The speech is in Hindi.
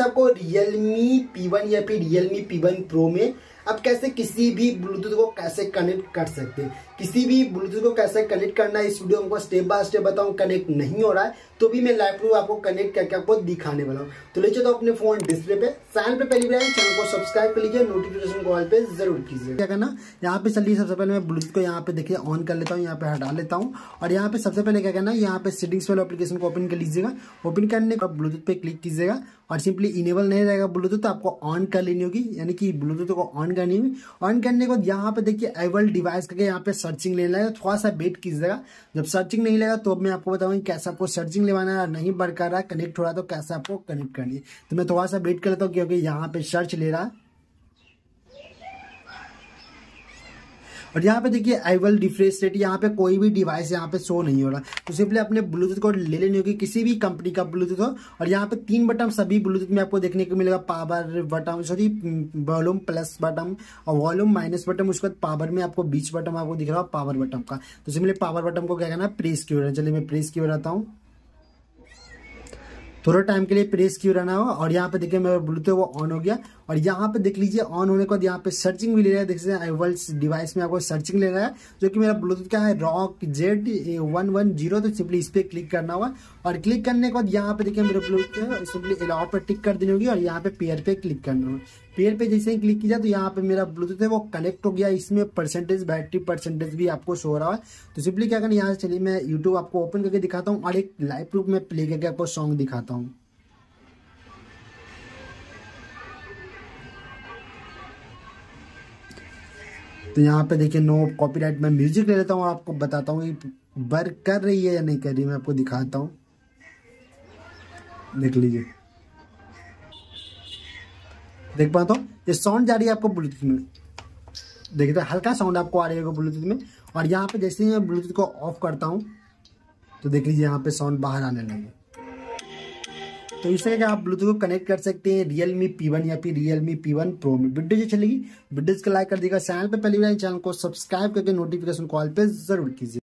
आपको Realme P1 या फिर Realme P1 Pro में आप कैसे किसी भी ब्लूटूथ को कैसे कनेक्ट कर सकते हैं? किसी भी ब्लूटूथ को कैसे कनेक्ट करना है? इस वीडियो में स्टेप बाय स्टेप बताऊँ कनेक्ट नहीं हो रहा है तो भी मैं लाइव प्रूफ आपको कनेक्ट करके आपको दिखाने वाला हूँ। तो ले चलो अपने फ़ोन डिस्प्ले पे। चैनल पे पहली बार चैनल को सब्सक्राइब कर लीजिए नोटिफिकेशन कॉल पे ज़रूर कीजिए क्या करना? यहाँ पे चलिए, सबसे पहले मैं ब्लूटूथ को यहाँ पे देखिए ऑन कर लेता हूँ, यहाँ पे हटा लेता हूँ। और यहाँ पे सबसे पहले क्या करना यहाँ पे सेटिंग्स वाले एप्लीकेशन को ओपन कर लीजिएगा। ओपन करने के बाद ब्लूटूथ पे क्लिक कीजिएगा। और सिंपली इनेबल नहीं रहेगा ब्लूटूथ तो आपको ऑन कर लेनी होगी। यानी कि ब्लूटूथ को ऑन करनी हुई। ऑन करने के बाद यहाँ पे देखिए एवल डिवाइस करके यहाँ पे सर्चिंग ले लगा थोड़ा सा वेट कीजिएगा जब सर्चिंग नहीं लगा तो मैं आपको बताऊँगी कैसे आपको सर्चिंग लेवाना है, नहीं बढ़ कर रहा कनेक्ट हो रहा तो कैसे आपको कनेक्ट करनी है। तो मैं थोड़ा सा वेट कर लेता हूँ क्योंकि यहाँ पे सर्च ले रहा है। और यहाँ पे देखिए आईवल रिफ्रेश रेट यहाँ पे कोई भी डिवाइस यहाँ पे शो नहीं हो रहा। तो सिंपली अपने ब्लूटूथ को ले लेनी होगी, किसी भी कंपनी का ब्लूटूथ हो, और यहाँ पे तीन बटन सभी ब्लूटूथ में आपको देखने को मिलेगा। Power button sorry volume plus button और वॉल्यूम माइनस बटन उसके बाद पावर में आपको बीच बटन आपको दिख रहा है पावर बटन का। तो सिंपली पावर बटन को क्या करना प्रेस हो रहा है चलिए मैं प्रेस की हो रहता हूँ। थोड़ा टाइम के लिए प्रेस क्यों रहना हो और यहाँ पे देखिए मेरा ब्लूटूथ वो ऑन हो गया। और यहाँ पे देख लीजिए ऑन होने के बाद यहाँ पे सर्चिंग भी ले रहा है। देख सकते डिवाइस में आपको सर्चिंग ले रहा है, जो कि मेरा ब्लूटूथ क्या है? Rock Z one one zero तो सिंपली इस पर क्लिक करना हुआ। और क्लिक करने के बाद यहाँ पे देखिए मेरा ब्लूटूथ सिंपली अलाउ पर टिक कर देनी होगी और यहाँ पे पेयर पे क्लिक करना होगा पेयर पे जैसे ही क्लिक किया तो यहाँ पे मेरा ब्लूटूथ है, वो कनेक्ट हो गया। इसमें परसेंटेज बैटरी परसेंटेज भी आपको शो हो रहा है तो सिंपली क्या करना यहाँ से चलिए मैं यूट्यूब आपको ओपन करके दिखाता हूँ और एक लाइव प्रूफ में प्ले करके आपको सॉन्ग दिखाता हूँ। तो यहाँ पे देखिए नो कॉपीराइट मैं म्यूज़िक ले लेता हूँ, आपको बताता हूँ वर्क कर रही है या नहीं कर रही मैं आपको दिखाता हूँ। देख लीजिए। देख पाता हूँ, ये साउंड जा रही है आपको ब्लूटूथ में। देखिए तो हल्का साउंड आपको आ रही है ब्लूटूथ में, और यहाँ पे जैसे ही मैं ब्लूटूथ को ऑफ़ करता हूँ तो देख लीजिए यहाँ पे साउंड बाहर आने लगे। तो इस तरह आप ब्लूटूथ को कनेक्ट कर सकते हैं रियल मी पी वन या फिर Realme P one pro में। वीडियो जो चलेगी, वीडियो को लाइक कर देगा चैनल पर पहली बार चैनल को सब्सक्राइब करके नोटिफिकेशन कॉल पर ज़रूर कीजिए।